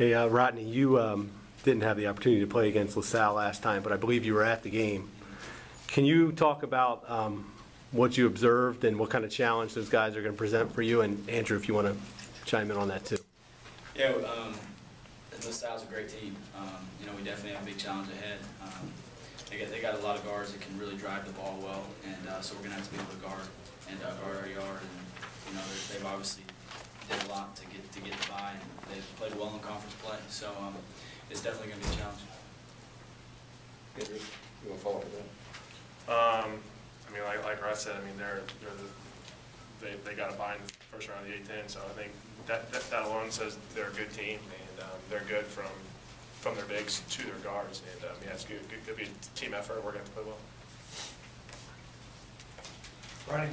Hey, uh, Rotnei, you um, didn't have the opportunity to play against La Salle last time, but I believe you were at the game. Can you talk about um, what you observed and what kind of challenge those guys are going to present for you? And Andrew, if you want to chime in on that too. Yeah, um, La Salle's a great team. Um, you know, we definitely have a big challenge ahead. Um, they got, they got a lot of guards that can really drive the ball well, and uh, so we're gonna have to be able to guard and uh, guard our yard. And you know, they've obviously did a lot to get to get bye, and played well in conference play. So um, it's definitely gonna be a challenge. Andrew, you want to follow up with that? Um, I mean, like, like Russ said, I mean, they're, they're the, they, they got a bye in the first round of the A-10, so I think that, that, that alone says they're a good team, and, um, they're good from, from their bigs to their guards, and, um, yeah, it's good, good, it'll be a team effort, we're gonna to play well. Ronnie,